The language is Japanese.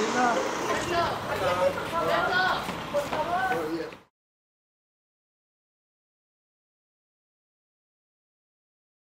亲啊！